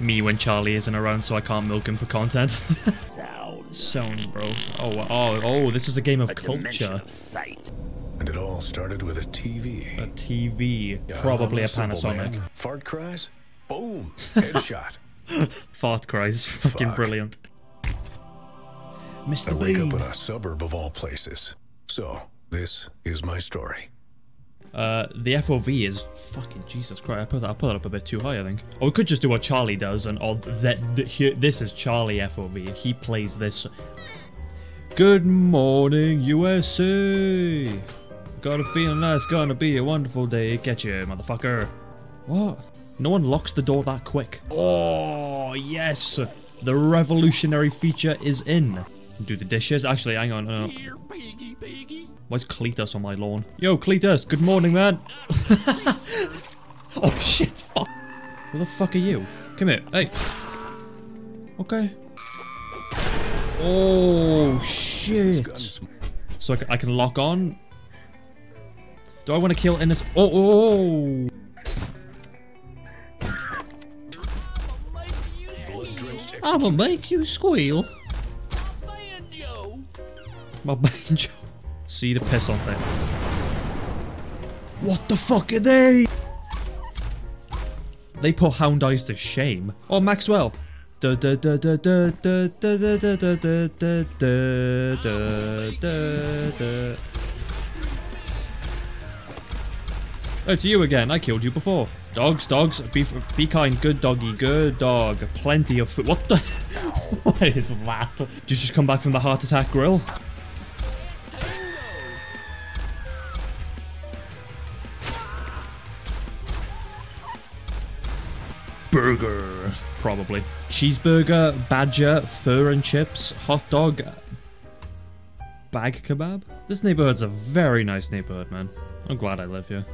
me when Charlie isn't around, so I can't milk him for content. Sound, Sound, bro. Oh, oh, oh, this is a game of culture. Of And it all started with a TV. A TV, probably a Simple, Panasonic. man. Fart cries? Boom! Headshot. Fart cries, fucking Fuck. brilliant. I Mr. wake Bean. up in a suburb of all places. So, this is my story. Uh, the FOV is fucking Jesus Christ. I put that, I put that up a bit too high, I think. Or we could just do what Charlie does, and or that th- here, this is Charlie FOV. He plays this. Good morning, USA. Got a feeling that it's gonna be a wonderful day. Get you, motherfucker. What? No one locks the door that quick. Oh yes, the revolutionary feature is in. Do the dishes. Actually, hang on. Uh, Why's Cletus on my lawn? Yo, Cletus, good morning, man. oh shit, fuck. Who the fuck are you? Come here, hey. Okay. Oh shit. So I ca- I can lock on. Do I want to kill Innes? Oh, oh, oh. I'ma make you squeal. My banjo. See the piss on thing. What the fuck are they? They put Hound Eyes to shame. Oh, Maxwell. It's you again. I killed you before. Dogs, dogs, be, be kind. Good doggy, good dog. Plenty of food. What the? what is that? Did you just come back from the heart attack grill? Probably. Cheeseburger, badger, fur and chips, hot dog, bag kebab. This neighborhood's a very nice neighborhood, man. I'm glad I live here.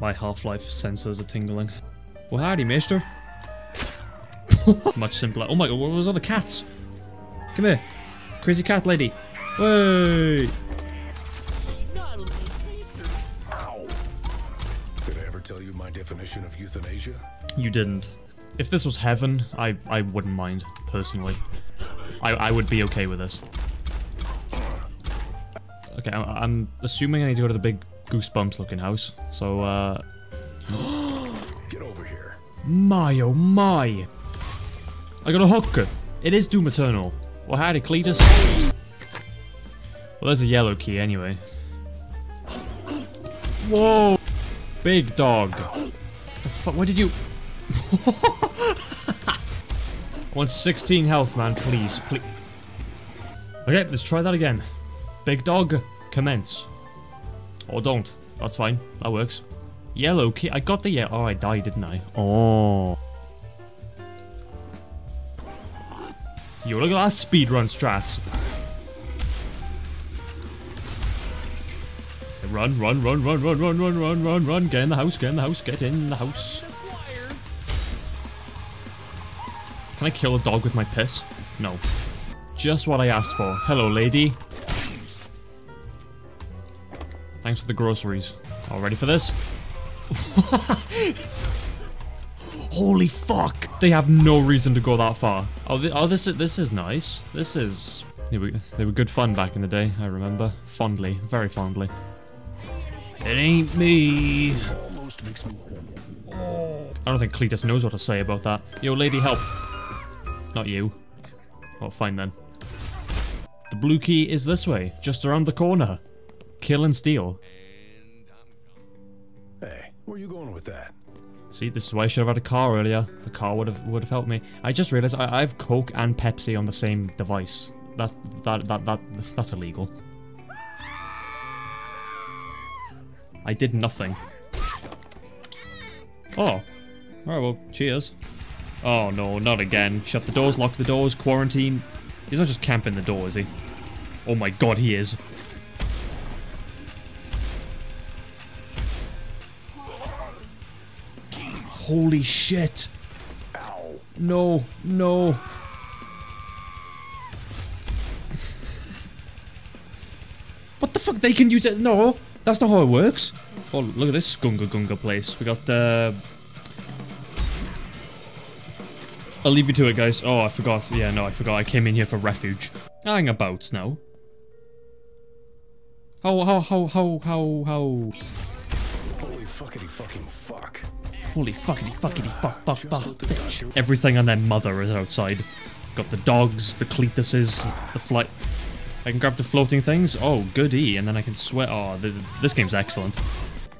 My Half-Life sensors are tingling. Well, howdy, mister. Much simpler. Oh my god, what was all the cats? Come here. Crazy cat lady. Wait. Did I ever tell you my definition of euthanasia? You didn't. If this was heaven, I, I wouldn't mind, personally. I, I would be okay with this. Okay, I, I'm assuming I need to go to the big goosebumps looking house. So, uh... Get over here. My oh my! I got a hook! It is Doom Eternal. Well, howdy, Cletus. Well, there's a yellow key anyway. Whoa! Big dog. What the fuck? What did you? Want 16 health, man. Please, please. Okay, let's try that again. Big dog, commence. Or don't. That's fine. That works. Yellow key. I got the yellow. Oh, I died, didn't I? Oh. Yo, look at that speedrun strats. Run, run, run, run, run, run, run, run, run, run. Get in the house, get in the house, get in the house. Can I kill a dog with my piss? No. Just what I asked for. Hello, lady. Thanks for the groceries. All ready for this? Holy fuck! They have no reason to go that far. Oh, th oh, this is this is nice. This is they were they were good fun back in the day. I remember fondly, very fondly. It ain't me. Almost makes me. I don't think Cletus knows what to say about that. Yo, lady, help. Not you. Oh, fine then. The blue key is this way, just around the corner. Kill and steal. Hey, where are you going with that? See, this is why I should have had a car earlier. A car would have would have helped me. I just realized I, I have Coke and Pepsi on the same device. That that that that that's illegal. I did nothing. Oh. Alright, well, cheers. Oh no, not again. Shut the doors, lock the doors, quarantine. He's not just camping the door, is he? Oh my god, he is. Holy shit. No, no. what the fuck? They can use it. No, that's not how it works. Oh, look at this Gunga Gunga place. We got, uh... I'll leave you to it, guys. Oh, I forgot. Yeah, no, I forgot. I came in here for refuge. Hang about now. How, how, how, how, how, how... Holy fuckity fucking fuck. Holy fuckity fuckity fuck fuck fuck bitch. Everything and their mother is outside. Got the dogs, the cletuses, the flight. I can grab the floating things. Oh, goody. And then I can sweat. Oh, th this game's excellent.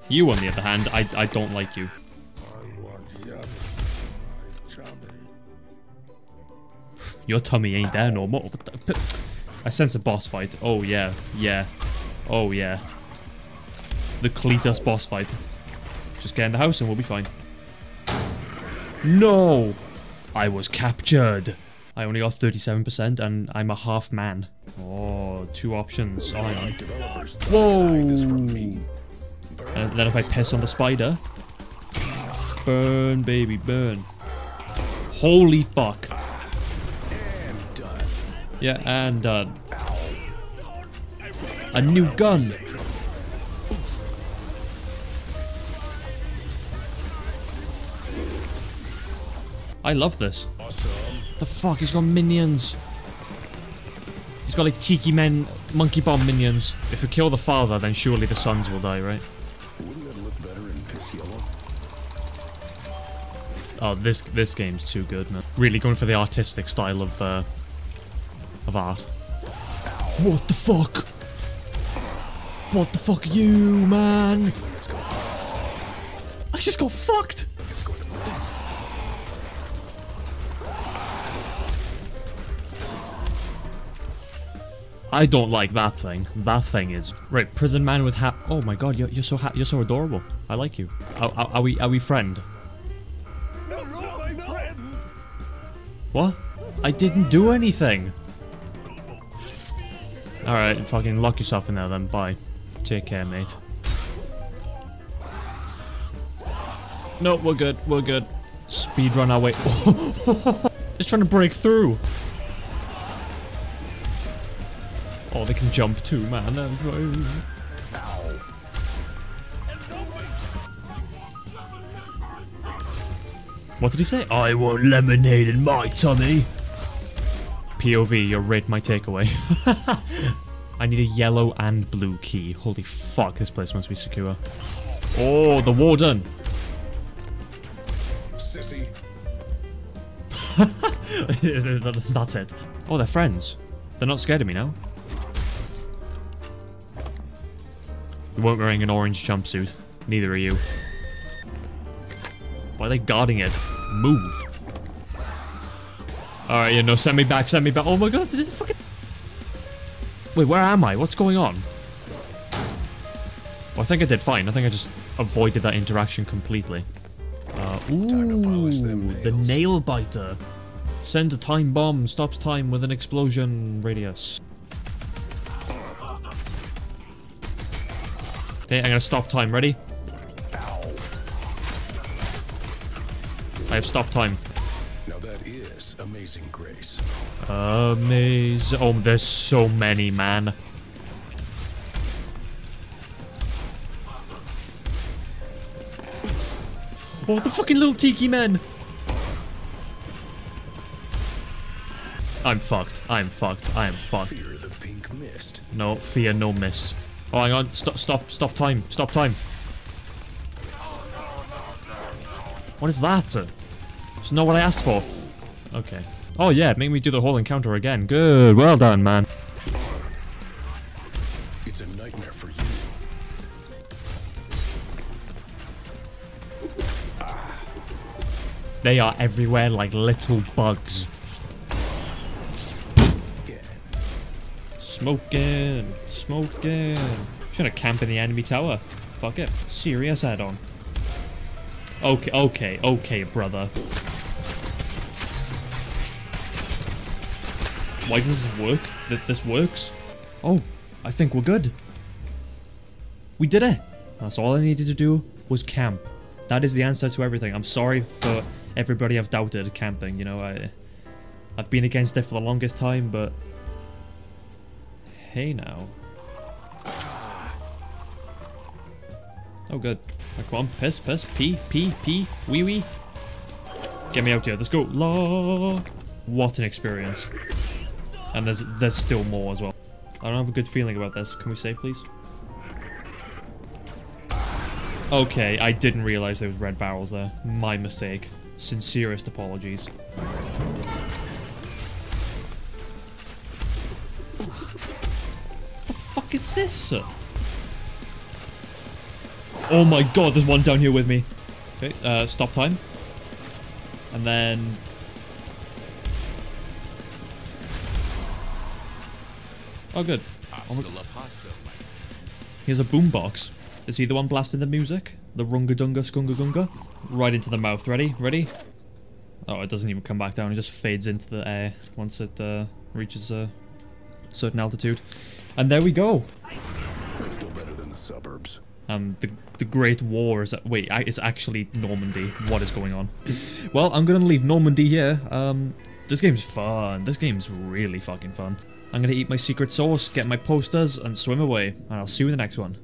You, on the other hand, I, I don't like you. Your tummy ain't there no more. I sense a boss fight. Oh, yeah. Yeah. Oh, yeah. The Cletus boss fight. Just get in the house and we'll be fine. No! I was captured. I only got 37% and I'm a half man. Oh, two options. Oh. Whoa! And then if I piss on the spider. Burn, baby, burn. Holy fuck. Yeah, and done. A new gun. I love this. The fuck? He's got minions. He's got like Tiki Men, Monkey Bomb minions. If we kill the father, then surely the sons will die, right? Oh, this this game's too good, man. Really going for the artistic style of uh, of art. What the fuck? What the fuck, are you man? I just got fucked. I don't like that thing. That thing is right. Prison man with hat. Oh my god, you're, you're so ha you're so adorable. I like you. Are, are, are we are we friend? What? I didn't do anything. Alright, fucking lock yourself in there then. Bye. Take care, mate. No, we're good. We're good. Speed run our way. it's trying to break through. Oh, they can jump too, man. What did he say? I want lemonade in my tummy. POV, your rate my takeaway. I need a yellow and blue key. Holy fuck, this place must be secure. Oh, the warden. Sissy. That's it. Oh, they're friends. They're not scared of me now. You weren't wearing an orange jumpsuit. Neither are you. Why are they guarding it? Move. Alright, yeah, no, send me back, send me back. Oh my god, did it fucking... Wait, where am I? What's going on? Oh, I think I did fine. I think I just avoided that interaction completely. Uh, ooh, the nail biter. Send a time bomb, stops time with an explosion radius. Okay, I'm gonna stop time. Ready? I have stop time. Now that is amazing grace. Amazing. Oh, there's so many, man. Oh, the fucking little tiki men. I'm fucked. I'm fucked. I am fucked. Fear the pink mist. No, fear no miss. Oh, hang on. Stop, stop, stop time. Stop time. What is that? It's not what I asked for. Okay. Oh, yeah, make me do the whole encounter again. Good. Well done, man. It's a nightmare for you. They are everywhere like little bugs. Smoking. Smoking. Should have camp in the enemy tower. Fuck it. Serious add-on. Okay, okay, okay, brother. Why does this work? That this works? Oh, I think we're good. We did it. That's all I needed to do was camp. That is the answer to everything. I'm sorry for everybody I've doubted camping. You know, I, I've been against it for the longest time, but hey now. Oh, good. Like, come on, piss, piss, pee, pee, pee, wee wee. Get me out here. Let's go. La. What an experience. And there's there's still more as well. I don't have a good feeling about this. Can we save, please? Okay, I didn't realize there was red barrels there. My mistake. Sincerest apologies. What the fuck is this? Oh my god, there's one down here with me. Okay, uh, stop time. And then... Oh, good. Here's a boombox. Is he the one blasting the music? The runga dunga skunga gunga? Right into the mouth. Ready? Ready? Oh, it doesn't even come back down. It just fades into the air once it uh, reaches a certain altitude. And there we go. Still better than the suburbs. Um, the, the Great War is... Wait, it's actually Normandy. What is going on? well, I'm gonna leave Normandy here. Um, this game's fun. This game's really fucking fun. I'm gonna eat my secret sauce, get my posters, and swim away. And I'll see you in the next one.